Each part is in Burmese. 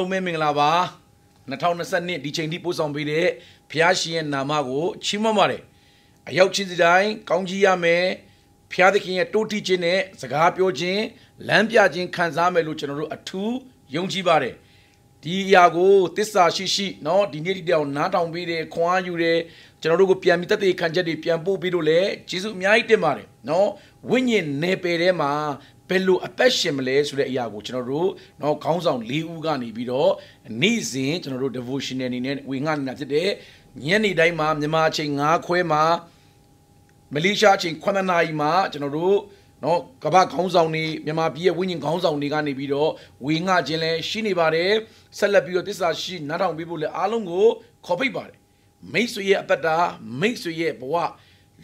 အားလုံးပဲမင်္ဂလာပါ2022ဒီချိန်ထိပို့ဆောင်ပေးတဲ့ဖျားရှင်ရဲ့နာမကိုချီးမွမ်းပါတယ်အရောက်ချင်းစီတိုင်းကောင်းကြီးရမယ်ဖျားသခင်ရဲ့တိုးတီခြင်းနဲ့စကားပြောခြင်းလမ်းပြခြင်းခံစားမယ်လို့ကျွန်တော်တို့အထူးယုံကြည်ပါတယ်ဒီအရာကိုတစ္ဆာရှိရှိเนาะဒီနေ့ဒီတောင်နားထောင်ပေးတယ်ခွန်အားယူတယ်ကျွန်တော်တို့ကိုပြန်ပြီးတက်တဲ့ခံချက်တွေပြန်ပို့ပြီးတော့လည်းယေရှုအများကြီးတင်ပါတယ်เนาะဝိညာဉ်နယ်ပယ်ထဲမှာ ဘယ်လိုအသက်ရှင်မလဲဆိုတဲ့အရာကိုကျွန်တော်တို့เนาะခေါင်းဆောင်၄ဦးကနေပြီးတော့နေ့စဉ်ကျွန်တော်တို့ devotional အနေနဲ့ဝေငှနေတာဖြစ်တဲ့ညနေတိုင်းမှာမြန်မာအချိန်9ခွဲမှာမလေးရှားအချိန်9နာရီမှာကျွန်တော်တို့နော်ကမ္ဘာခေါင်းဆောင်တွေမြန်မာပြည်ရဲ့ဝိညာဉ်ခေါင်းဆောင်တွေကနေပြီးတော့ဝေငှခြင်းလဲရှိနေပါတယ်ဆက်လက်ပြီးတော့တစ္ဆာရှိနားထောင်ပေးဖို့လဲအားလုံးကိုခေါ်ဖိတ်ပါတယ်မိတ်ဆွေရဲ့အသက်တာမိတ်ဆွေရဲ့ဘဝ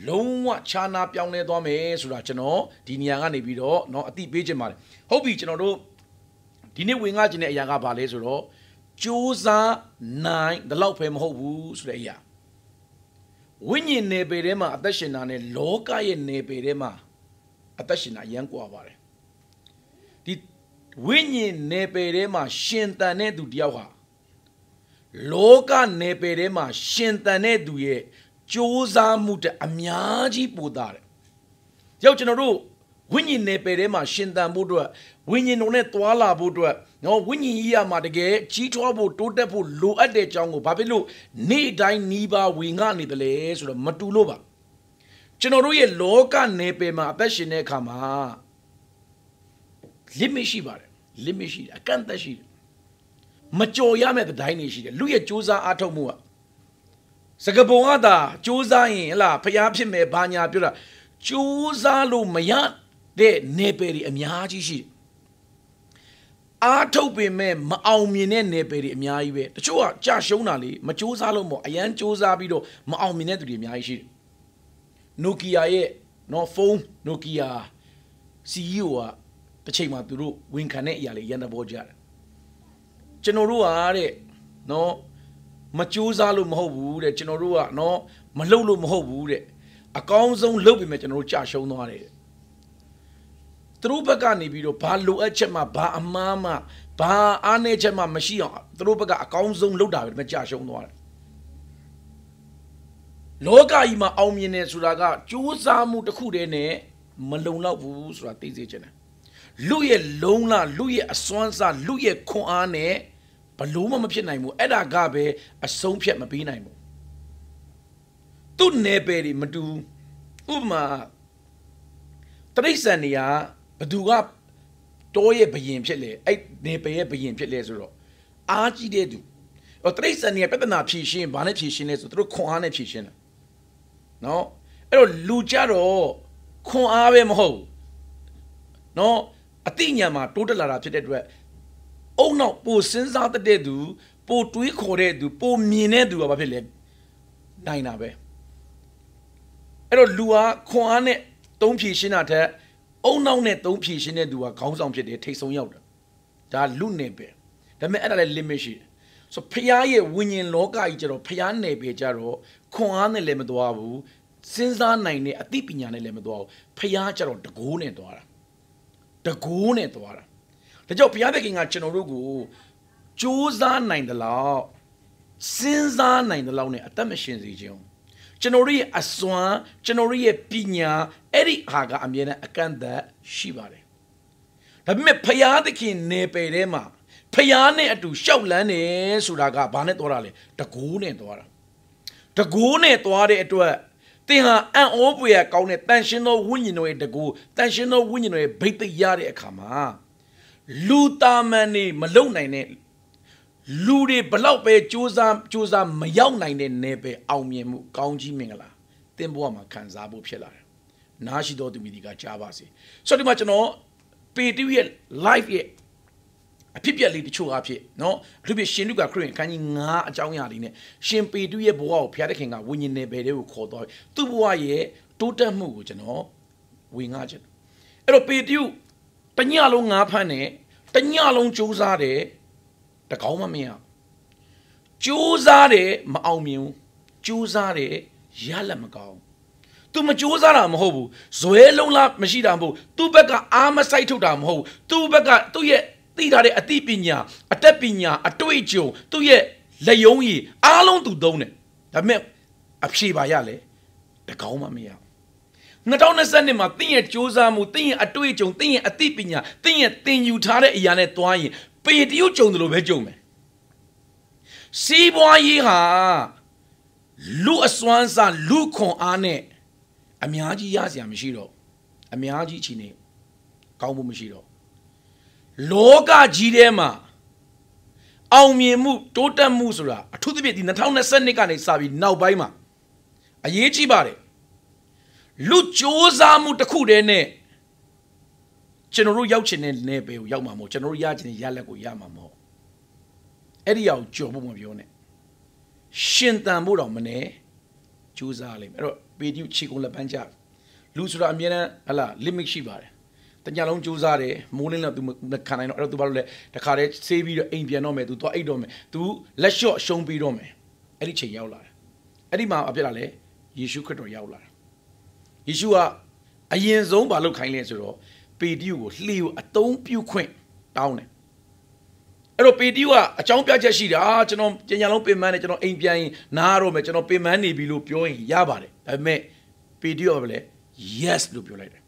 လုံးဝခြားနာပြောင်းလဲသွားမယ်ဆိုတာကျွန်တော်ဒီနေရာကနေပြီးတော့เนาะအတိပေးခြင်းပါတယ်ဟုတ်ပြီကျွန်တော်တို့ဒီနေ့ဝင်ငှခြင်းတဲ့အရာကဘာလဲဆိုတော့စူးစမ်းနိုင်ဒီလောက်ပဲမဟုတ်ဘူးဆိုတဲ့အရာဝိညာဉ်နယ်ပယ်ထဲမှာအသက်ရှင်တာနဲ့လောကရဲ့နယ်ပယ်ထဲမှာအသက်ရှင်တာရမ်းกว่าပါတယ်ဒီဝိညာဉ်နယ်ပယ်ထဲမှာရှင်တန်တဲ့သူတယောက်ဟာလောကနယ်ပယ်ထဲမှာရှင်တန်တဲ့သူရဲ့ စ조사မှုတဲ့အများကြီးပိုတာတယ်။ရောက်ကျွန်တော်တို့ဝိညာဉ်နယ်ပယ်ထဲမှာရှင်တန်ဖို့အတွက်ဝိညာဉ်တော်နဲ့တွာလာဖို့အတွက်နော်ဝိညာဉ်ကြီးရမှာတကယ်ကြီးထွားဖို့တိုးတက်ဖို့လိုအပ်တဲ့အကြောင်းကိုဘာဖြစ်လို့နေ့တိုင်းနီးပါးဝေငှနေတယ်လဲဆိုတော့မတူလို့ပါကျွန်တော်တို့ရဲ့လောကနယ်ပယ်မှာအသက်ရှင်တဲ့အခါမှာ limit ရှိပါတယ် limit ရှိတယ်အကန့်အသတ်ရှိတယ်မကြော်ရမယ့်တိုင်းနေရှိတယ်လူရဲ့စူးစမ်းအားထုတ်မှုက စကပုံကသာစူးစမ်းရင်ဟလာဖျားဖြစ်မယ်ဘာညာပြောတာစူးစမ်းလို့မရတဲ့နယ်ပယ်တွေအများကြီးရှိတယ်အားထုတ်ပင်မဲ့မအောင်မြင်တဲ့နယ်ပယ်တွေအများကြီးပဲတချို့ကကြာရှုံးတာလေမစူးစမ်းလို့မို့အရန်စူးစမ်းပြီးတော့မအောင်မြင်တဲ့သူတွေအများကြီးရှိတယ် Nokia ရဲ့နော်ဖုန်း Nokia CEO ကတစ်ချိန်မှာသူတို့ဝန်ခံတဲ့အရာလေးရန်တဘောကြတယ်ကျွန်တော်တို့ကတဲ့နော် မကြိုးစားလို့မဟုတ်ဘူးတဲ့ကျွန်တော်တို့ကနော်မလုပ်လို့မဟုတ်ဘူးတဲ့အကောင်းဆုံးလုပ်ပြီးမှကျွန်တော်တို့ကြာရှုံးသွားတယ်တဲ့သူတို့ဘက်ကနေပြီးတော့ဘာလိုအပ်ချက်မှဘာအမားမှဘာအားနည်းချက်မှမရှိအောင်သူတို့ဘက်ကအကောင်းဆုံးလုပ်တာပဲဒါပေမဲ့ကြာရှုံးသွားတယ်လောကကြီးမှာအောင်မြင်တယ်ဆိုတာကစူးစမ်းမှုတစ်ခုတည်းနဲ့မလုံလောက်ဘူးဆိုတာသိစေချင်တယ်လူရဲ့လုံးလလူရဲ့အစွမ်းစားလူရဲ့ခွန်အားနဲ့ ဘလို့မှမဖြစ်နိုင်ဘူးအဲ့ဒါကပဲအဆုံးဖြတ်မပေးနိုင်ဘူးသူ့နယ်ပယ်တွေမတူဥပမာတရိษံနေရဘသူကတောရဲ့ဘယင်ဖြစ်လေအဲ့နယ်ပယ်ရဲ့ဘယင်ဖြစ်လေဆိုတော့အားကြီးတဲ့သူဟိုတရိษံနေရပြဿနာဖြေရှင်းဘာနဲ့ဖြေရှင်းလဲဆိုသူတို့ခွန်အားနဲ့ဖြေရှင်းတယ်နော်အဲ့တော့လူကြတော့ခွန်အားပဲမဟုတ်နော်အသိဉာဏ်မှာတိုးတက်လာတာဖြစ်တဲ့အတွက် အုံနောက်ပိုစဉ်းစားတတ်တဲ့သူပိုတွေးခေါ်တဲ့သူပိုမြင်တဲ့သူကဘာဖြစ်လဲနိုင်တာပဲအဲ့တော့လူဟာခွန်အားနဲ့သုံးဖြည့်ရှင်းတာထက်အုံနောက်နဲ့သုံးဖြည့်ရှင်းတဲ့သူကခေါင်းဆောင်ဖြစ်တယ်ထိတ်ဆုံးရောက်တယ်ဒါလူနယ်ပဲဒါပေမဲ့အဲ့ဒါလည်း limit ရှိတယ်ဆိုဖျားရဲ့ဝิญဉ်လောကကြီးကျတော့ဖျားနယ်ပဲကြတော့ခွန်အားနဲ့လည်းမသွားဘူးစဉ်းစားနိုင်တဲ့အသိပညာနဲ့လည်းမသွားဘူးဖျားကျတော့တကိုးနဲ့သွားတာတကိုးနဲ့သွားတာ ဒါကြောင့်ဘုရားသခင်ကကျွန်တော်တို့ကိုစူးစမ်းနိုင်သလောက်စဉ်းစားနိုင်သလောက် ਨੇ အသက်မရှင်စေခြင်းကျွန်တော်တို့ရဲ့အစွမ်းကျွန်တော်တို့ရဲ့ပညာအဲ့ဒီဟာကအမြဲတမ်းအကန့်အသတ်ရှိပါတယ်ဒါပေမဲ့ဘုရားသခင်နေပယ်ထဲမှာဖျားနဲ့အတူရှောက်လန်းနေဆိုတာကဘာနဲ့သွားတာလဲတကိုးနဲ့သွားတာတကိုးနဲ့သွားတဲ့အတွက်သင်ဟာအံ့ဩပွေရကောင်းတဲ့တန်ရှင်သောဝိညာဉ်တော်ရဲ့တကူတန်ရှင်သောဝိညာဉ်တော်ရဲ့ဗိတ်သိက်ရတဲ့အခါမှာ လူတာမန်နေမလုံနိုင်တဲ့လူတွေဘလောက်ပဲစူးစမ်းစူးစမ်းမရောက်နိုင်တဲ့နယ်ပယ်အောင်မြင်မှုကောင်းကြီးမင်္ဂလာသင်ဘဝမှာခံစားဖို့ဖြစ်လာတယ်။နားရှိတော်သူမိဒီကကြားပါစေ။ဆိုတော့ဒီမှာကျွန်တော်ပေတူရဲ့ live ရဲ့အဖြစ်ပြက်လေးတချို့အဖြစ်နော်အထူးဖြင့်ရှင်လူကခရစ်အခန်းကြီး9အကြောင်းအရာလေးနဲ့ရှင်ပေတုရဲ့ဘဝကိုဘုရားသခင်ကဝိညာဉ်နယ်ပယ်တွေကိုခေါ်တော့သူ့ဘဝရဲ့တိုးတက်မှုကိုကျွန်တော်ဝင်ငှချင်အဲ့တော့ပေတု တညလုံးငါးဖမ်းတယ်တညလုံးစူးစားတယ်တကောင်းမမရစူးစားတယ်မအောင်မြင်ဘူးစူးစားတယ်ရလက်မကောင်း तू မစူးစားတာမဟုတ်ဘူးဇွဲလုံးလားမရှိတာမဟုတ်သူ့ဘက်ကအာမဆိုင်ထုတ်တာမဟုတ်သူ့ဘက်ကသူ့ရဲ့သိထားတဲ့အသိပညာအတတ်ပညာအတွေ့အကြုံသူ့ရဲ့လက်ယုံကြီးအားလုံးသူသုံးတယ်ဒါပေမဲ့အဖြေပါရလဲတကောင်းမှမရ 2020မှာတင်းရဲ့စ조사မှုတင်းရဲ့အတွေ့အကြုံတင်းရဲ့အသိပညာတင်းရဲ့သင်ယူထားတဲ့အရာနဲ့တွားရင်ပေတရုပ်ကြုံတယ်လို့ပဲကြုံမယ်စီးပွားရေးဟာလူအစွမ်းစားလူခွန်အားနဲ့အများကြီးရစရာမရှိတော့အများကြီးချီနေကောင်းဖို့မရှိတော့လောကကြီးထဲမှာအောင်မြင်မှုတိုးတက်မှုဆိုတာအထူးသဖြင့်ဒီ2020ကနေစပြီးနောက်ပိုင်းမှာအရေးကြီးပါတယ် လူစ조사မှုတစ်ခုတည်းနဲ့ကျွန်တော်တို့ရောက်ချင်တဲ့နယ်ပယ်ကိုရောက်မှာမဟုတ်ကျွန်တော်တို့ရချင်တဲ့ရလက်ကိုရမှာမဟုတ်အဲ့ဒီအောင်ကြော်ဖို့မပြောနဲ့ရှင်တန်ဖို့တော့မနဲ့ကြိုးစားလိမ့်မယ်အဲ့တော့ပေတီချီကုန်လက်ပန်းကြလူဆိုတာအမြဲတမ်းဟလာ limit ရှိပါတယ်တညလုံးကြိုးစားတယ်မိုးလင်းတော့ तू မခံနိုင်တော့အဲ့တော့ तू ဘာလို့လဲတခါတည်းဆေးပြီးတော့အိမ်ပြန်တော့မယ် तू သွားအိတ်တော့မယ် तू လက်လျှော့ရှုံးပြီးတော့မယ်အဲ့ဒီချိန်ရောက်လာတယ်အဲ့ဒီမှာအပြစ်လာလဲယေရှုခရစ်တော်ရောက်လာတယ် ် ယေရှုကအရင်ဆုံးဘာလုပ်ခိုင်းလဲဆိုတော့ပေတရုကိုလှေကိုအတုံးပြုတ်ခွင့်တောင်းတယ်အဲ့တော့ပေတရုကအကြောင်းပြချက်ရှိတာကျွန်တော်ကျန်ညာလုံးပင်မနဲ့ကျွန်တော်အိမ်ပြန်ရင်နားတော့မယ်ကျွန်တော်ပင်မနေပြီလို့ပြောရင်ရပါတယ်ဒါပေမဲ့ပေတရုကလည်း yes လို့ပြောလိုက်တယ်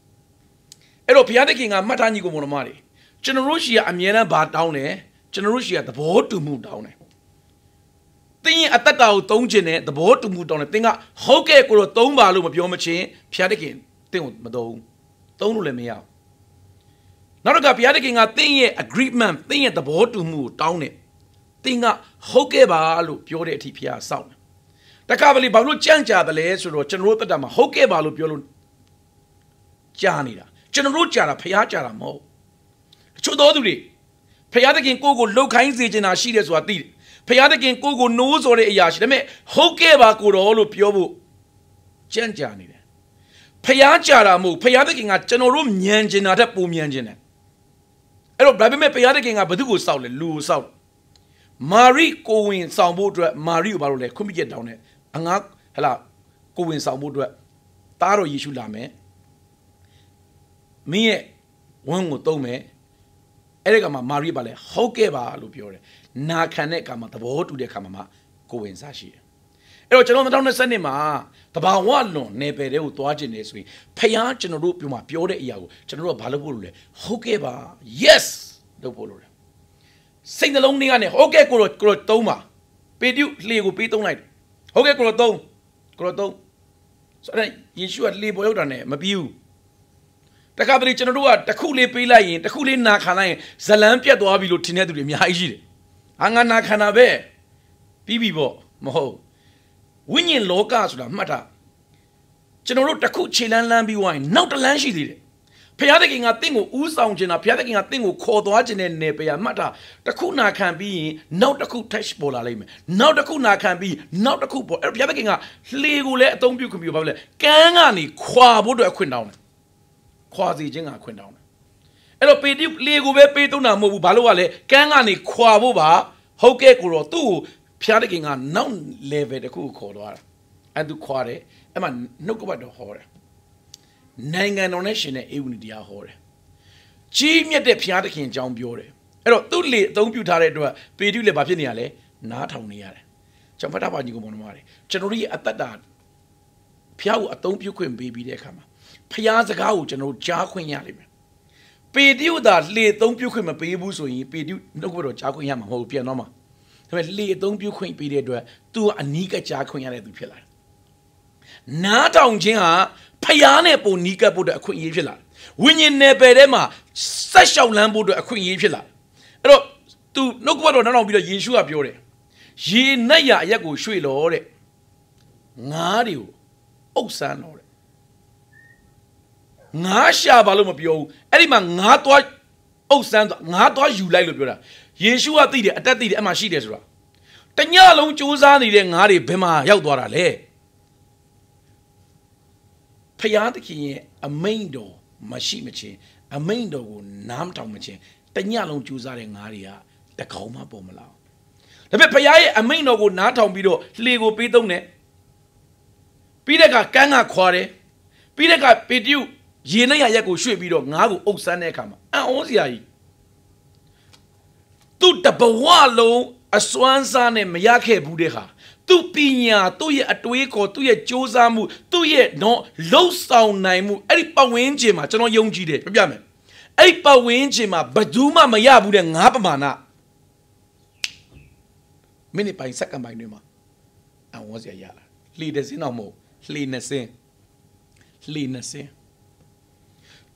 အဲ့တော့ဘုရားသခင်ကမှတ်သားညီကိုမောင်မတွေကျွန်တော်တို့ရှီကအမြဲတမ်းဘာတောင်းတယ်ကျွန်တော်တို့ရှီကသဘောတူမှုတောင်းတယ် တင်းရဲ့အသက်တာကိုသုံးခြင်းနဲ့သဘောတူမှုတောင်းတယ်တင်းကဟုတ်ကဲ့ကိုတော့သုံးပါလို့မပြောမချင်းဘုရားသခင်တင်းကိုမသုံးသုံးလို့လည်းမရဘူးနောက်တစ်ခါဘုရားသခင်ကတင်းရဲ့ agreement တင်းရဲ့သဘောတူမှုကိုတောင်းတယ်တင်းကဟုတ်ကဲ့ပါလို့ပြောတဲ့အထိဘုရားစောင့်တယ်တခါပလီဘာလို့ကြန့်ကြာတယ်လဲဆိုတော့ကျွန်တော်တို့တက်တာမှာဟုတ်ကဲ့ပါလို့ပြောလို့ကြာနေတာကျွန်တော်တို့ကြာတာဖះကြာတာမဟုတ်တချို့သောသူတွေဖះသခင်ကိုကိုလှုပ်ခိုင်းစေချင်တာရှိတယ်ဆိုတာသိတယ် ဖះသခင်ကိုကိုနိုးစော်တဲ့အရာရှိတယ်ဒါပေမဲ့ဟုတ်ကဲ့ပါကိုတော်လို့ပြောဖို့ကြန့်ကြာနေတယ်ဖះကြာတာမဟုတ်ဖះသခင်ကကျွန်တော်တို့ညံကျင်တာတက်ပုံညံကျင်တယ်အဲ့တော့ဒါပေမဲ့ဖះသခင်ကဘု து ကိုစောက်လဲလူကိုစောက်မာရိကိုဝင်ဆောင်ဖို့အတွက်မာရိကိုဘာလို့လဲခွင့်ပြုချက်တောင်းတယ်အငါဟလာကိုဝင်ဆောင်ဖို့အတွက်သားတော်ယေရှုလာမယ်မင်းရဲ့ဝမ်းကိုသုံးမယ် အဲ့ဒီကမှာမာရိပါလဲဟုတ်ကဲ့ပါလို့ပြောတယ်နာခံတဲ့အခါမှာသဘောတူတဲ့အခါမှာကိုဝင်စားရှိတယ်အဲ့တော့ကျွန်တော်2020နှစ်မှာတဘာဝလွန်နယ်ပယ်တွေကိုသွားခြင်းနေဆိုရင်ဖခင်ကျွန်တော်တို့ပြောမှာပြောတဲ့အရာကိုကျွန်တော်တို့ကဘာလုပ်ဖို့လို့လဲဟုတ်ကဲ့ပါ yes လုပ်ဖို့လို့လဲစိတ်နှလုံးလေးကနေဟုတ်ကဲ့ကိုတော့ကိုတော့သုံးပါပေတုလှေကိုပေးသုံးလိုက်ဟုတ်ကဲ့ကိုတော့သုံးကိုတော့သုံးဆိုတော့ယေရှုကလှေပေါ်ရောက်တာနဲ့မပြီးဘူး တခါတလေကျွန်တော်တို့ကတစ်ခုလေးပေးလိုက်ရင်တစ်ခုလေးနာခံလိုက်ရင်ဇလန်းပြတ်သွားပြီလို့ထင်တဲ့သူတွေအများကြီးရှိတယ်။ဟာငါနာခံတာပဲပြီးပြီပေါ့မဟုတ်ဝိညာဉ်လောကဆိုတာမှတ်တာကျွန်တော်တို့တစ်ခုခြေလန်းလန်းပြီးဝိုင်းနောက်တစ်လန်းရှိသေးတယ်။ဖျားသခင်ကတင့်ကိုဥဆောင်ခြင်းတာဖျားသခင်ကတင့်ကိုခေါ်သွားခြင်းတဲ့နယ်ပယ်မှတ်တာတစ်ခုနာခံပြီးရင်နောက်တစ်ခု touch ပေါ်လာလိမ့်မယ်။နောက်တစ်ခုနာခံပြီးနောက်တစ်ခုပေါ်အဲ့ဖျားသခင်ကလှေကိုလည်းအသုံးပြုခွင့်ပြုပါဘလဲ။ကန်းကနေခွာဖို့အတွက်အခွင့်တောင်းတယ် ခွာစီခြင်းကခွင့်တောင်းတယ်အဲ့တော့ပေတိလေကိုပဲပေးသုံးတာမဟုတ်ဘူးဘာလို့ကလဲကန်းကနေခွာဖို့ပါဟုတ်ကဲ့ကိုတော့သူ့ကိုဖျားတဲ့ခင်ကနောက် level တခုကိုခေါ်သွားတာအဲ့သူခွာတယ်အဲ့မှာနှုတ်ကပတ်တော်ဟောတယ်နိုင်ငံတော်နဲ့ရှင်တဲ့အေဝံတရားဟောတယ်ကြီးမြတ်တဲ့ဖျားသခင်အကြောင်းပြောတယ်အဲ့တော့သူ့လေအသုံးပြုထားတဲ့အတွက်ပေတုလည်းဘာဖြစ်နေရလဲနားထောင်နေရတယ်ကျွန်တော်ဖတ်တာပါညီကောင်မောင်နှမတွေကျွန်တော်တို့ရဲ့အသက်တာဖျားကိုအသုံးပြုခွင့်ပေးပြီးတဲ့အခါမှာ ဖျားစကားကိုကျွန်တော်ကြားခွင့်ရလိမ့်မယ်ပေတရုသာလှေသုံးပြုခွင့်မပေးဘူးဆိုရင်ပေတရုနှုတ်ကတော့ကြားခွင့်ရမှာမဟုတ်ဘူးပြန်တော့မှာဒါပေမဲ့လှေသုံးပြုခွင့်ပေးတဲ့အတွက်သူကအနီးကကြားခွင့်ရတဲ့သူဖြစ်လာတယ်နားထောင်ခြင်းဟာဖျားနဲ့ပုံနီးကပ်ဖို့အတွက်အခွင့်အရေးဖြစ်လာတယ်ဝိညာဉ်နယ်ပယ်ထဲမှာဆက်လျှောက်လန်းဖို့အတွက်အခွင့်အရေးဖြစ်လာတယ်အဲ့တော့သူနှုတ်ကပတ်တော်နောက်နောက်ပြီးတော့ယေရှုကပြောတယ်ရေနက်ရအရက်ကိုရွှေ့လို့တဲ့ငါးတွေကိုအုပ်ဆန်းလို့ ငါးရှာပါလို့မပြောဘူးအဲ့ဒီမှာငါးသွားအုပ်ဆန်းသွားငါးသွားယူလိုက်လို့ပြောတာယေရှုကသိတယ်အတက်သိတယ်အမှရှိတယ်ဆိုတာတညလုံးစူးစမ်းနေတဲ့ငါးတွေဘယ်မှာရောက်သွားတာလဲဖျားသခင်ရဲ့အမိန်တော်မရှိမချင်းအမိန်တော်ကိုနားမထောင်မချင်းတညလုံးကြိုးစားတဲ့ငါးတွေကတကောင်မှပေါ်မလာဒါပေမဲ့ဖျားရဲ့အမိန်တော်ကိုနားထောင်ပြီးတော့လှေကိုပေးသုံးတယ်ပြီးတဲ့အခါကန်းကခွာတယ်ပြီးတဲ့အခါပေတ ရုရေနဲ့ရရက်ကိုရွှေ့ပြီးတော့ငါးကိုအုပ်ဆန်းတဲ့အခါမှာအံ့ဩစရာကြီးသူတဘဝလုံးအစွမ်းစားနဲ့မရခဲ့ဘူးတဲ့ဟာသူ့ပညာသူ့ရဲ့အတွေးခေါ်သူ့ရဲ့စ조사မှုသူ့ရဲ့တော့လှုပ်ဆောင်နိုင်မှုအဲ့ဒီပတ်ဝန်းကျင်မှာကျွန်တော်ယုံကြည်တယ်ပြပြမယ်အဲ့ဒီပတ်ဝန်းကျင်မှာဘယ်သူမှမရဘူးတဲ့ငါးပမာဏမိနစ်ပိုင်းစက္ကန့်ပိုင်းတွေမှာအဝေါ်စရာရလာလှေတစ်စင်းတော့မဟုတ်လှေနှစ်စင်းလှေနှစ်စင်း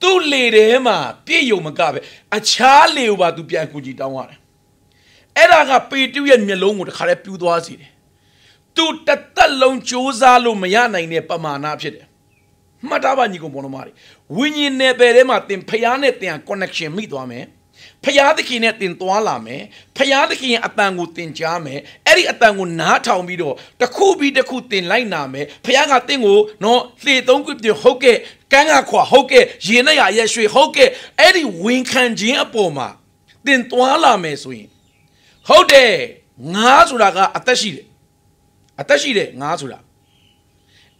သူ့လေထဲမှာပြည့်ယုံမကပဲအခြားလေကိုပါသူပြန်ကူကြည့်တောင်းရတယ်အဲ့ဒါကပေတုရဲ့မျက်လုံးကိုတခါတည်းပြူသွားစေတယ်သူတသက်လုံးစူးစမ်းလို့မရနိုင်တဲ့ပမာဏဖြစ်တယ်မှတ်သားပါညီကောင်ပေါ်တော်မာတွေဝိညာဉ်နယ်ပယ်ထဲမှာသင်ဖျားနဲ့သင် connection မိသွားမယ်ဖျားသခင်နဲ့တင်သွားလာမယ်ဖျားသခင်ရဲ့အတန်ကိုတင်ကြားမယ်အဲ့ဒီအတန်ကိုနားထောင်ပြီးတော့တစ်ခုပြီးတစ်ခုတင်လိုက်နာမယ်ဖျားကတင့်ကိုနော်လှေသုံးခုပြဟုတ်ကဲ့ ကန်းကခွာဟုတ်ကဲ့ရေနဲ့ရရက်ရွှေဟုတ်ကဲ့အဲ့ဒီဝင်ခံခြင်းအပေါ်မှာတင်သွားလာမယ်ဆိုရင်ဟုတ်တယ်ငါဆိုတာကအသက်ရှိတယ်အသက်ရှိတယ်ငါဆိုတာ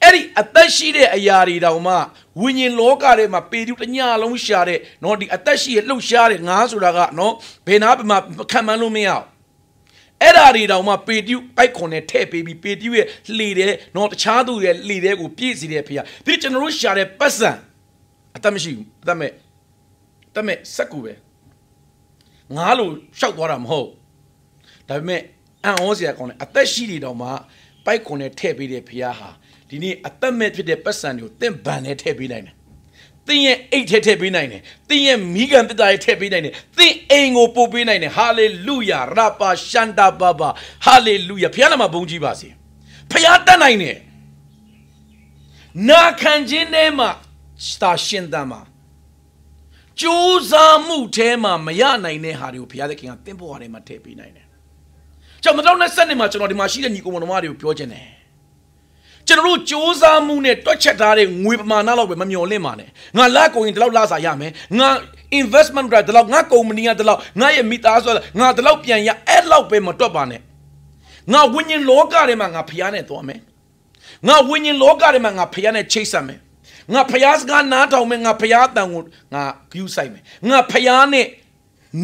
အဲ့ဒီအသက်ရှိတဲ့အရာတွေတောင်မှဝိညာဉ်လောကထဲမှာပေတူတညလုံးရှာတဲ့เนาะဒီအသက်ရှိရဲ့လှုပ်ရှားတဲ့ငါဆိုတာကเนาะဘယ်နာမှာခံမှန်းလို့မရအောင် အဲ့ဒါတွေတောင်မှပေတျုပိုက်ခွန်နဲ့ထည့်ပေးပြီးပေတျုရဲ့လှေတဲ့တော့တခြားသူရဲ့လှေတဲ့ကိုပြည့်စီတဲ့ဖေဟာဒီကျွန်တော်တို့ရှာတဲ့ပတ်စံအသက်မရှိဘူးအသက်မဲ့အသက်မဲ့စက်ကူပဲငါလိုရှောက်သွားတာမဟုတ်ဒါပေမဲ့အံ့ဩစရာကောင်းတယ်အသက်ရှိနေတော့မှပိုက်ခွန်နဲ့ထည့်ပေးတဲ့ဖေဟာဒီနေ့အသက်မဲ့ဖြစ်တဲ့ပတ်စံတွေကိုတင့်ဗန်နဲ့ထည့်ပေးနိုင်တယ် သင်ရဲ့အိတ်ထဲထည့်ပေးနိုင်တယ်။သင်ရဲ့မိဂံတက်တာရဲ့ထည့်ပေးနိုင်တယ်။သင်အိမ်ကိုပို့ပေးနိုင်တယ်။ဟာလေလုယာရပါရှန်တာဘာဘာဟာလေလုယာဖခင်နာမှာဘုန်းကြီးပါစေ။ဖခင်တတ်နိုင်တယ်။နာခံခြင်းထဲမှာစတာရှင်တမ်းမှာကြိုးစားမှုထဲမှာမရနိုင်တဲ့ဟာတွေကိုဘုရားသခင်ကသင်ပေါ်ထဲမှာထည့်ပေးနိုင်တယ်။ကျွန်တော်2020နှစ်မှာကျွန်တော်ဒီမှာရှိတဲ့ညီကောင်မတော်တွေကိုပြောချင်တယ်။ ကျွန်တော်တို့စ조사မှုနဲ့တွက်ချက်ထားတဲ့ငွေပမာဏလောက်ပဲမမျော်လင့်ပါနဲ့ငါလက်ကုန်ရင်ဒီလောက်လာစားရမယ်ငါ investment ကဒီလောက်ငါကုမ္ပဏီကဒီလောက်ငါရဲ့မိသားစုကငါဒီလောက်ပြန်ရအဲ့လောက်ပဲမတွက်ပါနဲ့ငါဝိညာဉ်လောကထဲမှာငါဖျားနဲ့သွားမယ်ငါဝိညာဉ်လောကထဲမှာငါဖျားနဲ့ချိတ်ဆက်မယ်ငါဖျားစကားနားထောင်မယ်ငါဖျားတန်ကိုငါဂယူးဆိုင်မယ်ငါဖျားနဲ့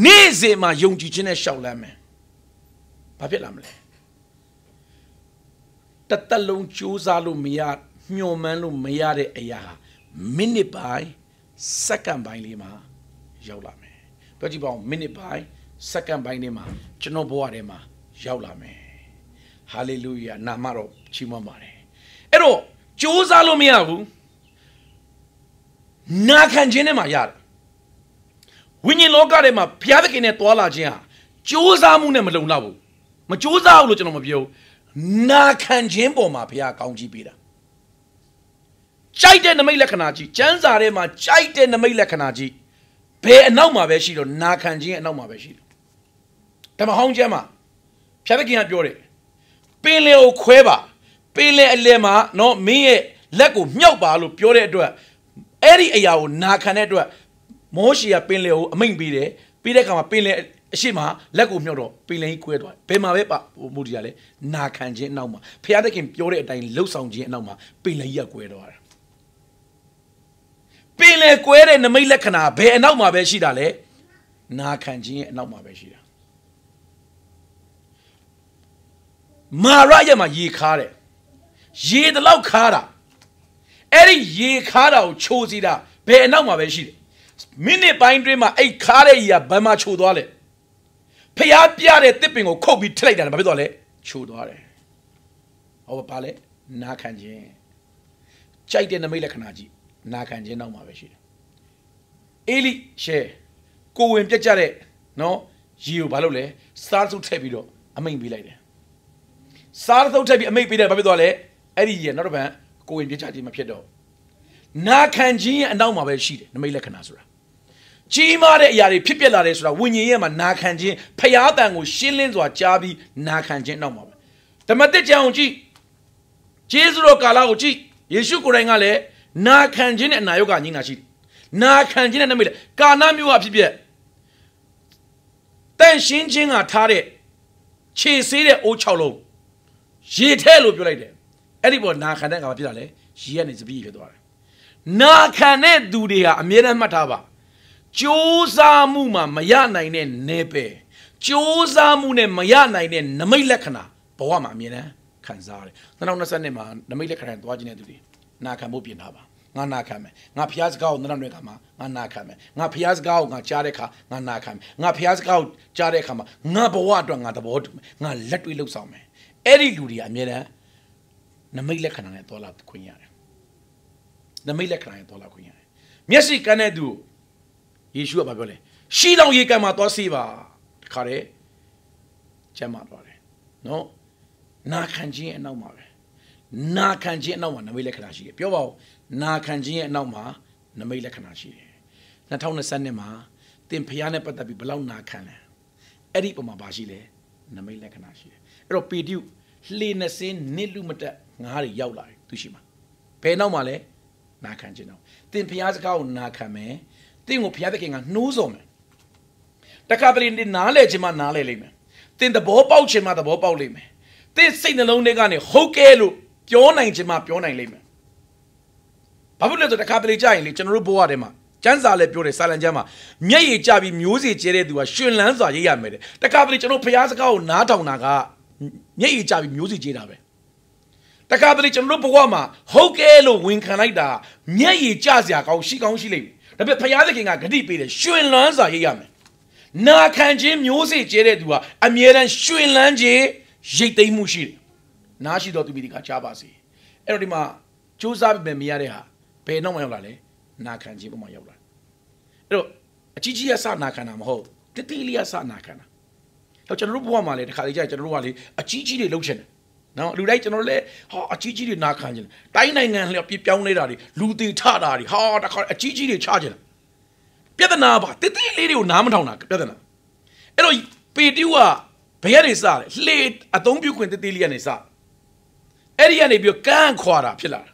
နေ့စဉ်မှာယုံကြည်ခြင်းနဲ့ရှောက်လန်းမယ်ဘာဖြစ်လာမလဲ တသက်လုံးစူးစမ်းလို့မရမျှော်မှန်းလို့မရတဲ့အရာမိနစ်ပိုင်းစက္ကန့်ပိုင်းလေးမှာရောက်လာမယ်ပြောကြည့်ပါဦးမိနစ်ပိုင်းစက္ကန့်ပိုင်းလေးမှာကျွန်တော်ဘဝထဲမှာရောက်လာမယ်ဟာလေလုယာနာမတော်ချီးမွမ်းပါတယ်အဲ့တော့စူးစမ်းလို့မရဘူးနာခံခြင်းနဲ့မှရတယ်ဝိညာဉ်လောကထဲမှာဘုရားသခင်နဲ့တွာလာခြင်းဟာစူးစမ်းမှုနဲ့မလုံလောက်ဘူးမစူးစမ်းဘူးလို့ကျွန်တော်မပြောဘူး နာခံခြင်းပေါ်မှာဘုရားကောင်းကြီးပေးတာကြိုက်တဲ့နမိတ်လက္ခဏာကြီးကျမ်းစာထဲမှာကြိုက်တဲ့နမိတ်လက္ခဏာကြီးဘယ်အနောက်မှာပဲရှိတော့နာခံခြင်းအနောက်မှာပဲရှိတယ်ဓမ္မဟောင်းကျမ်းမှာဖြတ်သခင်ကပြောတယ်ပင်လေကိုခွဲပါပင်လေအလယ်မှာနော်မင်းရဲ့လက်ကိုမြှောက်ပါလို့ပြောတဲ့အတွက်အဲ့ဒီအရာကိုနာခံတဲ့အတွက်မောရှေကပင်လေကိုအမိန့်ပေးတယ်ပြီးတဲ့အခါမှာပင်လေ အရှိမလက်ကိုမြှောက်တော့ပင်လယ်ကြီးကွဲသွားဘယ်မှာပဲပါမူတည်ရလဲနာခံခြင်းအနောက်မှာဖျားသခင်ပြောတဲ့အတိုင်းလှုပ်ဆောင်ခြင်းအနောက်မှာပင်လယ်ကြီးကကွဲသွားတာပင်လယ်ကွဲတဲ့နမိတ်လက္ခဏာဘယ်အနောက်မှာပဲရှိတာလဲနာခံခြင်းရဲ့အနောက်မှာပဲရှိတာမာရရမှာရေခါတယ်ရေတလောက်ခါတာအဲ့ဒီရေခါတာကိုချိုးစီတာဘယ်အနောက်မှာပဲရှိတယ်မိနစ်ပိုင်းတွင်းမှာအဲ့ခါတဲ့ရေကဘယ်မှာချိုးသွားလဲ ဖျားပြတဲ့တစ်ပင်ကိုခုတ်ပြီးထလိုက်တာဘာဖြစ်သွားလဲချိုသွားတယ်ဟောပါလဲနာခံခြင်းကြိုက်တဲ့နမိတ်လက္ခဏာကြီးနာခံခြင်းနောက်မှာပဲရှိတယ်အေလိရှဲကိုဝင်ပြက်ကြတဲ့နော်ရီကိုဘာလုပ်လဲစားစုပ်ထည့်ပြီးတော့အမိန်ပေးလိုက်တယ်စားစုပ်ထည့်ပြီးအမိန်ပေးတယ်ဘာဖြစ်သွားလဲအဲ့ဒီရနောက်တစ်ပံကိုဝင်ပြက်ကြခြင်းမဖြစ်တော့နာခံခြင်းရဲ့အနောက်မှာပဲရှိတယ်နမိတ်လက္ခဏာဆိုတာ ကြီးမားတဲ့အရာတွေဖြစ်ပျက်လာတယ်ဆိုတာဝိညာဉ်ရဲ့မှာနာခံခြင်းဖျားတန်ကိုရှင်းလင်းစွာကြားပြီးနာခံခြင်းနောက်မှာပဲဓမ္မတစ်ကြံကိုကြည့်ဂျေဇုတော်ကာလကိုကြည့်ယေရှုကိုယ်တိုင်ကလည်းနာခံခြင်းနဲ့အနာရောဂါညင်းတာရှိတယ်နာခံခြင်းနဲ့နမိတ်ကာနာမျိုးအဖြစ်ပြက်တန်ရှင်းခြင်းကထားတဲ့ခြေဆေးတဲ့အိုး6လုံးရေထဲလို့ပြောလိုက်တယ်အဲ့ဒီပေါ်နာခံတဲ့ကဘာဖြစ်တာလဲရေကနေစပီးဖြစ်သွားတယ်နာခံတဲ့သူတွေဟာအမြဲတမ်းမှတ်ထားပါ ကြိုးစားမှုမှာမရနိုင်တဲ့내ပဲကြိုးစားမှုနဲ့မရနိုင်တဲ့နမိတ်လက္ခဏာဘဝမှာအမြင်တမ်းခံစားရတယ်2020မှာနမိတ်လက္ခဏာတွားခြင်းတဲ့သူတွေနာခံဖို့ပြင်ထားပါငါနာခံမယ်ငါဖျားစကားကိုနောက်နှစ်ခါမှာငါနာခံမယ်ငါဖျားစကားကိုငါကြားတဲ့ခါငါနာခံမယ်ငါဖျားစကားကိုကြားတဲ့ခါမှာငါဘဝအတွက်ငါသဘောတူမယ်ငါလက်တွေ့လှုပ်ဆောင်မယ်အဲ့ဒီလူတွေကအမြဲတမ်းနမိတ်လက္ခဏာနဲ့တော်လာခွင့်ရတယ်နမိတ်လက္ခဏာနဲ့တော်လာခွင့်ရတယ်မျက်စိကန်းတဲ့သူ ယေရှုကဘာပြောလဲရှီလောင်ရေကန်မှာသွားစီးပါတခါတည်းကျမ်းမာသွားတယ်နော်နာခံခြင်းအနောက်မှာပဲနာခံခြင်းအနောက်မှာနမိတ်လက္ခဏာရှိတယ်ပြောပါဦးနာခံခြင်းရဲ့အနောက်မှာနမိတ်လက္ခဏာရှိတယ်2020မှာသင်ဖျားနဲ့ပတ်သက်ပြီးဘလောက်နာခံလဲအဲ့ဒီပုံမှာပါရှိလဲနမိတ်လက္ခဏာရှိတယ်အဲ့တော့ပေတျုလှေနဲ့စင်းနစ်လူမတက်ငါးတွေရောက်လာတယ်သူရှိမှာဘယ်နောက်မှာလဲနာခံခြင်းတော့သင်ဖျားစကားကိုနာခံမယ် သင်ကိုဖျားသခင်ကနှိုးဆော်မယ်တခါတလေနားလဲခြင်းမှနားလဲလိမ့်မယ်သင်သဘောပေါက်ခြင်းမှသဘောပေါက်လိမ့်မယ်သင်စိတ်နှလုံးထဲကနေဟုတ်ကဲလို့ပြောနိုင်ခြင်းမှပြောနိုင်လိမ့်မယ်ဘာဖြစ်လဲဆိုတခါတလေကြာရင်လေကျွန်တော်တို့ဘဝထဲမှာကျန်းစာလည်းပြောတယ်စာလံကျမ်းမှာမျက်ရည်ကျပြီးမျိုးစေကျဲတဲ့သူကရှင်လန်းစွာရိပ်ရမယ်တဲ့တခါတလေကျွန်တော်ဖျားစကားကိုနားထောင်တာကမျက်ရည်ကျပြီးမျိုးစေကျဲတာပဲတခါတလေကျွန်တော်တို့ဘဝမှာဟုတ်ကဲလို့ဝန်ခံလိုက်တာမျက်ရည်ကျစရာကောင်းရှိကောင်းရှိလိမ့်မယ် ဒါပေမဲ့ဖျားသခင်ကဂတိပေးတယ်ရှင်လန်းစွာရိပ်ရမယ်နာခံခြင်းမျိုးစေကျဲတဲ့သူကအမြဲတမ်းရှင်လန်းခြင်းရိတ်သိမ်းမှုရှိတယ်နားရှိတော်သူမိဒီကချားပါစေအဲ့တော့ဒီမှာစူးစမ်းပြင်မရတဲ့ဟာဘယ်နောက်မှရောက်လာလဲနာခံခြင်းပုံမှရောက်လာအဲ့တော့အကြီးကြီးကစနာခံတာမဟုတ်တတိလေးကစနာခံတာတော့ကျွန်တော်တို့ဘဝမှာလေတခါလေကြာကျွန်တော်တို့ကလေအကြီးကြီးတွေလှုပ်ချင်တယ် နော်လူတိုင်းကျွန်တော်လည်းဟာအကြီးကြီးတွေနာခံချင်တယ်တိုင်းနိုင်ငံလျော်ပြပြောင်းနေတာတွေလူတီထတာတွေဟာတခါအကြီးကြီးတွေချချင်တယ်ပြဿနာပါတတိလေးတွေကိုနားမထောင်တာပြဿနာအဲ့တော့ပေတူးကဘယ်ကနေစလဲလှေအသုံးပြုခွင့်တတိလေးကနေစအဲ့ဒီကနေပြီးကန်းခွာတာဖြစ်လာတာ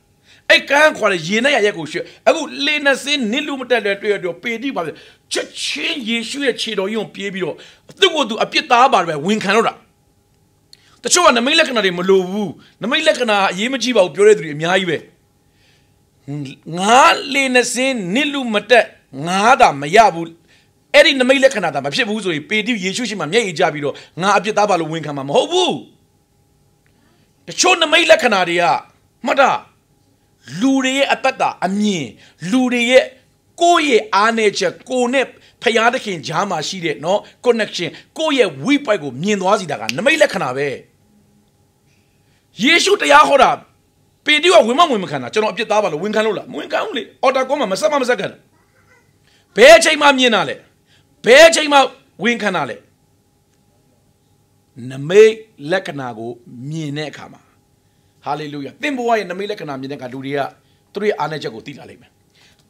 အဲ့ကန်းခွာတဲ့ရေနဲ့ရရက်ကိုရွှေ့အခုလေနစင်းနစ်လူမတက်တဲ့တွေ့ရတော့ပေတိပါပဲချက်ချင်းယေရှုရဲ့ခြေတော်ကြီးကိုပြေးပြီးတော့သူ့ကိုသူအပြစ်သားပါတယ်ဝင်ခံတော့တာ တချို့ကနမိတ်လက္ခဏာတွေမလိုဘူးနမိတ်လက္ခဏာအရေးမကြီးပါဘူးပြောတဲ့သူတွေအများကြီးပဲငါလေနစင်းနစ်လူမတက်ငါသာမရဘူးအဲ့ဒီနမိတ်လက္ခဏာသာမဖြစ်ဘူးဆိုရင်ပေတိယေရှုရှိမှမျက်ရည်ကျပြီးတော့ငါအပြစ်သားပါလို့ဝန်ခံမှာမဟုတ်ဘူးတချို့နမိတ်လက္ခဏာတွေကမှတ်တာလူတွေရဲ့အသက်တာအမြင်လူတွေရဲ့ကိုယ့်ရဲ့အားနည်းချက်ကိုနဲ့ဖျားသခင်ကြားမှာရှိတဲ့เนาะ connection ကိုယ့်ရဲ့ weak point ကိုမြင်သွားစီတာကနမိတ်လက္ခဏာပဲ ယေရှုတရားဟောတာပေတျုကဝင်မဝင်မခံတာကျွန်တော်အပြစ်သားပါလို့ဝင်ခံလို့လားမဝင်ခံဘူးလေအော်တာကောမှာမဆက်မမဆက်ခံတာဘယ်အချိန်မှမြင်တာလဲဘယ်အချိန်မှဝင်ခံတာလဲနမိတ်လက္ခဏာကိုမြင်တဲ့အခါမှာဟာလေလုယာသင်ဘဝရဲ့နမိတ်လက္ခဏာမြင်တဲ့အခါလူတွေကသူတို့ရဲ့အားနည်းချက်ကိုသိလာလိမ့်မယ်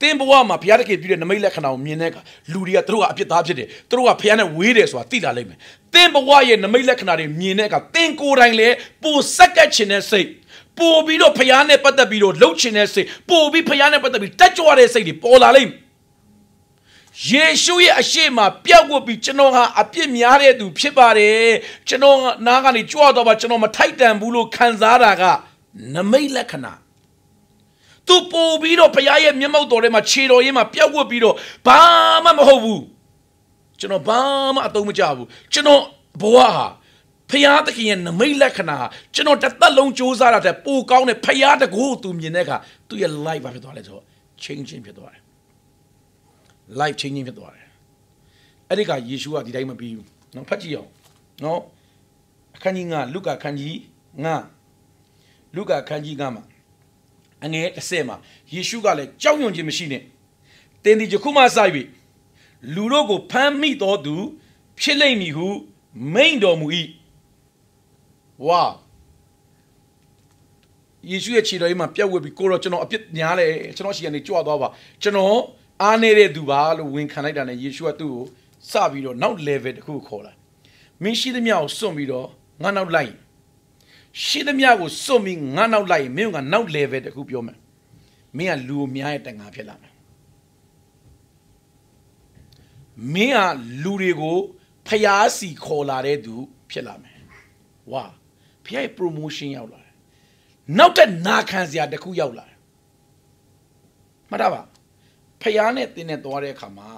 သင်ဘဝမှာဘုရားတခင်ပြုတဲ့နမိတ်လက္ခဏာကိုမြင်တဲ့အခါလူတွေကသူတို့ကအပြစ်သားဖြစ်တယ်သူတို့ကဘုရားနဲ့ဝေးတယ်ဆိုတာသိလာလိမ့်မယ်သင်ဘဝရဲ့နမိတ်လက္ခဏာတွေမြင်တဲ့အခါသင်ကိုယ်တိုင်လည်းပိုစက်ကတ်ခြင်းတဲ့စိတ်ပို့ပြီးတော့ဘုရားနဲ့ပတ်သက်ပြီးတော့လှုပ်ခြင်းတဲ့စိတ်ပို့ပြီးဘုရားနဲ့ပတ်သက်ပြီးတက်ကြွတဲ့စိတ်တွေပေါ်လာလိမ့်မယ်ယေရှုရဲ့အရှိမပျောက်ကွပြီးကျွန်တော်ဟာအပြစ်များတဲ့သူဖြစ်ပါတယ်ကျွန်တော်နားကနေကြွတော့ပါကျွန်တော်မထိုက်တန်ဘူးလို့ခံစားတာကနမိတ်လက္ခဏာ သူပို့ပြီးတော့ဘုရားရဲ့မျက်မှောက်တော်ထဲမှာခြေတော်ရင်းမှာပျောက်ကွပြီးတော့ဘာမှမဟုတ်ဘူးကျွန်တော်ဘာမှအသုံးမကျဘူးကျွန်တော်ဘဝဟာဖျားသခင်ရဲ့နမိတ်လက္ခဏာကျွန်တော်တစ်သက်လုံးစူးစမ်းတာတဲ့ပိုကောင်းတဲ့ဖျားတကူသူမြင်တဲ့အခါသူ့ရဲ့ life ဘာဖြစ်သွားလဲဆိုတော့ changing ဖြစ်သွားတယ် life changing ဖြစ်သွားတယ်အဲ့ဒီကယေရှုကဒီတိုင်းမပြီးဘူးเนาะဖတ်ကြည့်အောင်เนาะအခန်းကြီး9လုကာခန်းကြီး9လုကာခန်းကြီး9မှာ အငယ်30မှာယေရှုကလည်းကြောက်ရွံ့ခြင်းမရှိနဲ့တင်းဒီယခုမှစ၍လူတို့ကိုဖမ်းမိတော်သူ ဖြစ်လိမ့်မည်ဟုမိန်တော်မူ၏ဝါယေရှုရဲ့ခြေတော်ကြီးမှာပြက်ဝက်ပြီးကိုတော့ကျွန်တော်အပြစ်များတယ်ကျွန်တော်ရှီကနေကြွသွားပါကျွန်တော်အားနေတဲ့သူပါလို့ဝန်ခံလိုက်တာနဲ့ယေရှုကသူ့ကိုစပြီးတော့နောက် level တစ်ခုခေါ်လာမင်းရှိသမျှကိုစွန့်ပြီးတော့ငါနောက်လိုက် ရှိသမျှကိုစွန့်ပြီးငါနောက်လိုက်မင်းကနောက် level တစ်ခုပြောမယ်မင်းကလူအများရဲ့တန်ခါဖြစ်လာမယ်မင်းကလူတွေကိုဖျားစီခေါ်လာတဲ့သူဖြစ်လာမယ်ဝါဖျားရဲ့ promotion ရောက်လာတယ်နောက်တဲ့နာခံစရာတစ်ခုရောက်လာတယ်မှတ်တာပါဖျားနဲ့တင်းနဲ့သွားတဲ့အခါမှာ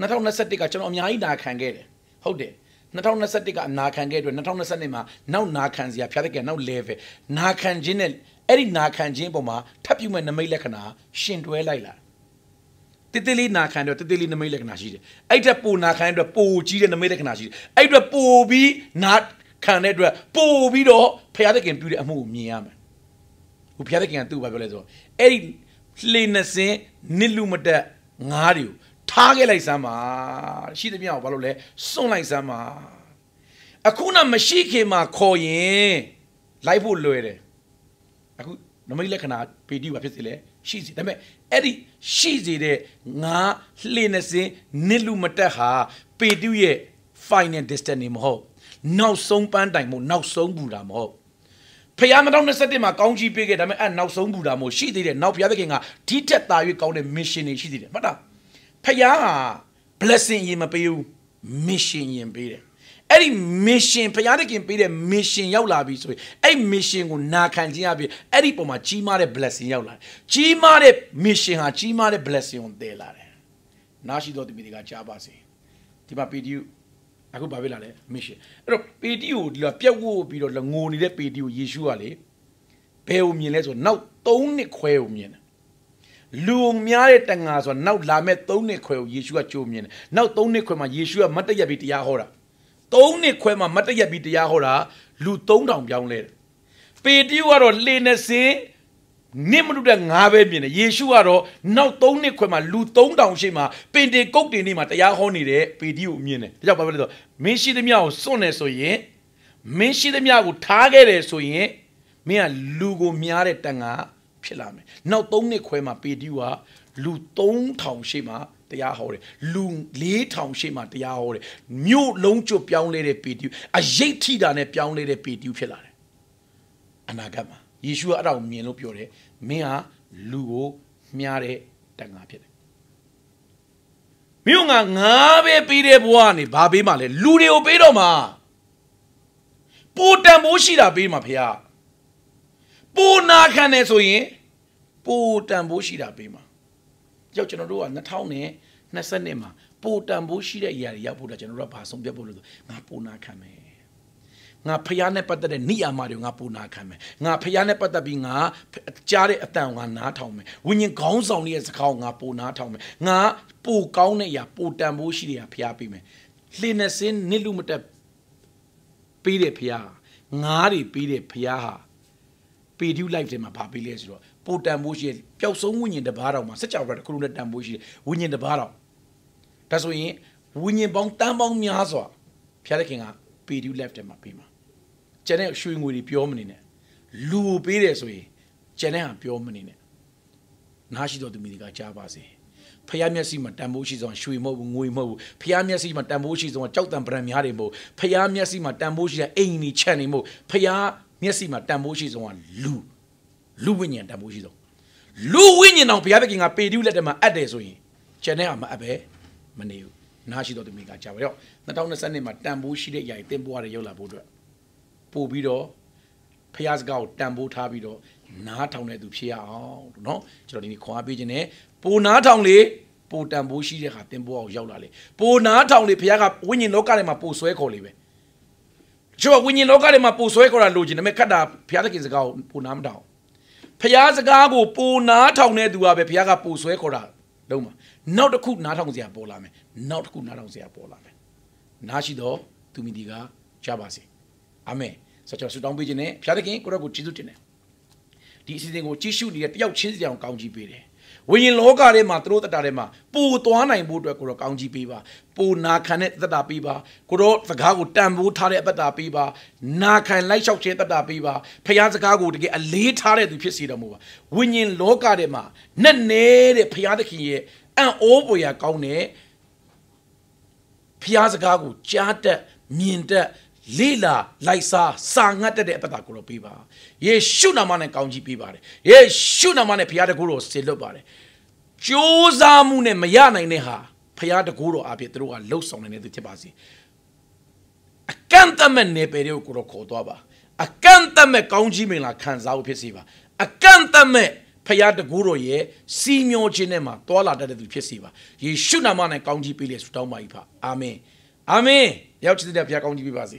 2021ကကျွန်တော်အများကြီးနာခံခဲ့တယ်ဟုတ်တယ် 2021ကအနာခံခဲ့အတွက်2022မှာနောက်နာခံစရာဖျားတဲ့ကနောက် level နာခံခြင်းနဲ့အဲ့ဒီနာခံခြင်းပုံမှာထပ်ပြုမဲ့နမိတ်လက္ခဏာရှင်တွဲလိုက်လာတိတိလေးနာခံတော့တိတိလေးနမိတ်လက္ခဏာရှိတယ်အဲ့တက်ပိုနာခံတဲ့အတွက်ပိုကြီးတဲ့နမိတ်လက္ခဏာရှိတယ်အဲ့အတွက်ပိုပြီးနာခံတဲ့အတွက်ပိုပြီးတော့ဖျားတဲ့ကပြုတဲ့အမှုကိုမြင်ရမယ်ဟိုဖျားတဲ့ကသူ့ဘာပြောလဲဆိုတော့အဲ့ဒီလှေနှစင်းနစ်လူမတက်ငားတွေကို ထားခဲ့လိုက်စမ်းပါရှိသမျှကိုဘာလို့လဲစွန့်လိုက်စမ်းပါအခုနမရှိခင်မှာခေါ်ရင်လိုက်ဖို့လွယ်တယ်အခုနမိတ်လက္ခဏာပေတိဘာဖြစ်စေလဲရှိစီဒါပေမဲ့အဲ့ဒီရှိစီတဲ့ငါလှေနေစင်းနစ်လူမတက်ဟာပေတိရဲ့ final destiny မဟုတ်နောက်ဆုံးပန်းတိုင်မို့နောက်ဆုံးဘူတာမဟုတ်ဖခင်2021မှာကောင်းကြီးပေးခဲ့ဒါပေမဲ့အဲ့နောက်ဆုံးဘူတာမို့ရှိသေးတယ်နောက်ဘုရားသခင်ကဒီထက်သာ၍ကောင်းတဲ့ mission တွေရှိသေးတယ်မှတ်တာ ဖခင်က blessing ရင်မပေးဘူး mission ရင်ပေးတယ်အဲ့ဒီ mission ဘုရားသခင်ပေးတဲ့ mission ရောက်လာပြီဆိုရင်အဲ့ mission ကိုနာခံခြင်းအပြင်အဲ့ဒီပုံမှာကြီးမားတဲ့ blessing ရောက်လာတယ်ကြီးမားတဲ့ mission ဟာကြီးမားတဲ့ blessing ကိုတည်လာတယ်နားရှိတော်သူမိတွေကကြားပါစေဒီမှာ PDU အခုဘာဖြစ်လာလဲ mission အဲ့တော့ PDU ကိုဒီလိုပြက်ဝို့ပြီးတော့ငိုနေတဲ့ PDU ယေရှုကလေဘယ်ကိုမြင်လဲဆိုတော့နောက်3နှစ်ခွဲကိုမြင်တယ် လူုံများတဲ့တန်ငါဆိုတော့နောက်လာမဲ့3နှစ်ခွဲကိုယေရှုကကြိုးမြင်တယ်နောက်3နှစ်ခွဲမှာယေရှုကမတ်တရက်ပြီးတရားဟောတာ3နှစ်ခွဲမှာမတ်တရက်ပြီးတရားဟောတာလူ3000ပြောင်းလဲတယ်ပေတရုကတော့လေနဲ့စင်းနစ်မတူတဲ့ငါးပဲမြင်တယ်ယေရှုကတော့နောက်3နှစ်ခွဲမှာလူ3000ရှိမှပင်တေကုတ်တင်နေမှာတရားဟောနေတဲ့ပေတရုကိုမြင်တယ်ဒါကြောင့်ဘာဖြစ်လဲဆိုမင်းရှိသမျှကိုစွန့်နေဆိုရင်မင်းရှိသမျှကိုထားခဲ့တယ်ဆိုရင်မင်းကလူကိုများတဲ့တန်ငါ ဖြစ်လာမယ်နောက်3နှစ်ခွဲမှာပေတရုကလူ3000ရှိမှတရားဟောတယ်လူ4000ရှိမှတရားဟောတယ်မြို့လုံးကျွတ်ပြောင်းလဲတဲ့ပေတရုအရေးထိတာနဲ့ပြောင်းလဲတဲ့ပေတရုဖြစ်လာတယ်အနာဂတ်မှာယေရှုကအဲ့ဒါကိုမြင်လို့ပြောတယ်မင်းဟာလူကိုမြားတဲ့တန်ငါဖြစ်တယ်မြို့ငါငါပဲပေးတဲ့ဘဝကနေဘာပေးမှလဲလူတွေကိုပေးတော့မှာပိုတန်ဖိုးရှိတာပေးမှာဖေဟာ ပိုနာခံတယ်ဆိုရင်ပိုတန်ဖိုးရှိတာပေးမှာကြောက်ကျွန်တော်တို့က2020မှာပိုတန်ဖိုးရှိတဲ့အရာတွေရောက်ဖို့တော့ကျွန်တော်တို့ကဘာဆုံးဖြတ်ဖို့လို့ဆိုငါပိုနာခံမယ်ငါဖျားနဲ့ပတ်သက်တဲ့နိယာမတွေကိုငါပူနာခံမယ်ငါဖျားနဲ့ပတ်သက်ပြီးငါကြားတဲ့အတန်ငါနားထောင်မယ်ဝိညာဉ်ခေါင်းဆောင်ရဲ့စကားကိုငါပူနားထောင်မယ်ငါပူကောင်းတဲ့အရာပူတန်ဖို့ရှိတဲ့အရာဖျားပေးမယ်လှေနဲ့စင်းနစ်လူမတက်ပေးတဲ့ဖျားငါးတွေပေးတဲ့ဖျားဟာ ပီဒီယို live ထဲမှာဗာပေးလဲဆိုတော့ပိုတန်ဖို့ရှိပျောက်ဆုံးဝိညာဉ်တစ်ပါးတော်မှာစက်ကြောက်ရတဲ့ခရုနဲ့တန်ဖို့ရှိဝိညာဉ်တစ်ပါးတော်ဒါဆိုရင်ဝိညာဉ်ပေါင်းတန်ပေါင်းများစွာဖျားတဲ့ခင်ကပီဒီယို live ထဲမှာပေးမှာကျန်တဲ့ရွှေငွေတွေပြောမနေနဲ့လူကိုပေးတယ်ဆိုရင်ကျန်တဲ့ဟာပြောမနေနဲ့နားရှိတော်သူမိတွေကကြားပါစေဖျားမျက်စိမှာတန်ဖိုးရှိဆုံးရွှေမဟုတ်ဘူးငွေမဟုတ်ဘူးဖျားမျက်စိမှာတန်ဖိုးရှိဆုံးကြောက်တံပရံများတွေမဟုတ်ဖျားမျက်စိမှာတန်ဖိုးရှိတဲ့အိမ်ကြီးခြံနေမဟုတ်ဖျား မျက်စိမှာတန်ဖိုးရှိဆုံးကလူလူဝိညာဉ်တန်ဖိုးရှိဆုံးလူဝိညာဉ်တော်ဘုရားသခင်ကပေတျုလက်ထက်မှာအပ်တယ်ဆိုရင်ကျန်တဲ့ဟာမအပ်ပဲမနေဘူးနားရှိတော်သူမိကကြားပါတော့2020မှာတန်ဖိုးရှိတဲ့ຢာကြီးတင်ပွားရရောက်လာဖို့အတွက်ပို့ပြီးတော့ဖះစကားကိုတန်ဖိုးထားပြီးတော့နားထောင်တဲ့သူဖြစ်ရအောင်เนาะကျွန်တော်ဒီနေ့ခွန်အားပေးခြင်းနဲ့ပိုနားထောင်လေပိုတန်ဖိုးရှိတဲ့ခါတင်ပိုးအောင်ရောက်လာလေပိုနားထောင်လေဖះကဝိညာဉ်လောကထဲမှာပိုဆွဲခေါ်လေပဲ ကျွန်တော်ဝိညာဉ်လောကထဲမှာပိုဆွဲခေါ်တာလိုချင်တယ်မဲ့ခတ်တာဖះသခင်စကားကိုပိုနားမထောင်ဖះစကားကိုပိုနားထောင်တဲ့သူကပဲဖះကပိုဆွဲခေါ်တာလုံးမှာနောက်တစ်ခုနားထောင်စရာပေါ်လာမယ်နောက်တစ်ခုနားထောင်စရာပေါ်လာမယ်နားရှိတော့သူမိဒီကကြားပါစေအာမင်ဆိုတော့ဆုတောင်းပေးခြင်းနဲ့ဖျားသခင်ကိုရောကိုကျေးဇူးတင်တယ်ဒီအစီအစဉ်ကိုကြည့်ရှုနေတဲ့တယောက်ချင်းစီအောင်ကောင်းကြီးပေးတယ် ဝိညာဉ်လောကထဲမှာသူတို့တတာထဲမှာပူသွားနိုင်ဖို့အတွက်ကိုတော့ကောင်းကြီးပေးပါပူနာခံတဲ့တတာပေးပါကိုတော့စကားကိုတန်ဖိုးထားတဲ့တတာပေးပါနာခံလိုက်လျှောက်ခြင်းတတာပေးပါဖခင်စကားကိုတကယ်အလေးထားတဲ့သူဖြစ်စေတော်မူပါဝိညာဉ်လောကထဲမှာနဲ့နေတဲ့ဖခင်သခင်ရဲ့အံ့ဩပွေရာကောင်းတဲ့ဖခင်စကားကိုကြားတတ်မြင်တတ် လေလာလိုက်စားစာငတ်တဲ့အပတ်တာကိုတော့ပေးပါယေရှုနာမနဲ့ကောင်းကြီးပေးပါတယ်ယေရှုနာမနဲ့ဘုရားတကူတော်ဆေလွတ်ပါတယ်ကြိုးစားမှုနဲ့မရနိုင်တဲ့ဟာဘုရားတကူတော်အဖြစ်သူတို့ကလှုပ်ဆောင်နေတဲ့သူဖြစ်ပါစေအကန့်အသတ်မဲ့နေပယ်တွေကိုတော့ခေါ်သွားပါအကန့်အသတ်မဲ့ကောင်းကြီးမင်္ဂလာခံစားဖို့ဖြစ်စေပါအကန့်အသတ်မဲ့ဖရာတကူတော်ရဲ့စီမျောခြင်းနဲ့မှာတွာလာတတ်တဲ့သူဖြစ်စေပါယေရှုနာမနဲ့ကောင်းကြီးပေးလေဆုတောင်းပါ၏ဖအာမင်အာမင်ရောက်ချစ်တဲ့ဘုရားကောင်းကြီးပေးပါစေ